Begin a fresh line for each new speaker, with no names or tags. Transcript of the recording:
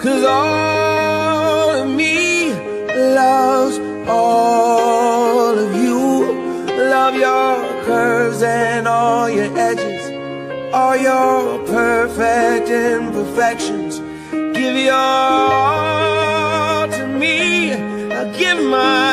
Cause all of me loves all of you. Love your curves and all your edges. All your perfect imperfections. Give your all to me. I'll give my